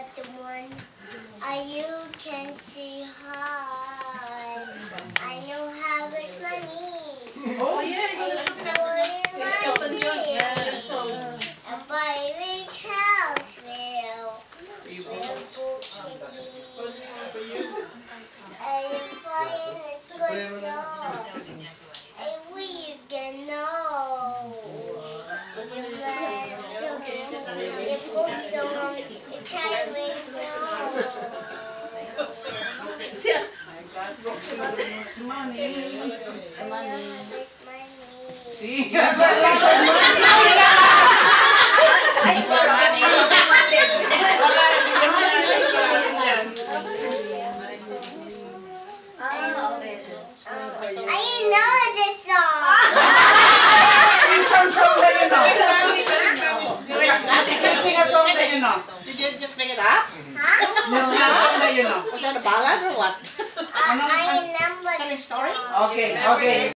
Not the one I you can see hi. I know how much money. Oh, yeah. It's Elton John. Yeah, your song. A fiery Townsville. Will I'm flying a good dog. And we can know. It pulls on, it carries on. It's money. I know how much money. See? Ah, okay. I didn't know this song. Sing some song that you know. Sing a song that you know. Did you just make it up? Huh? A song that you know. Was that a ballad or what? I, I remember Telling the story? Okay, okay.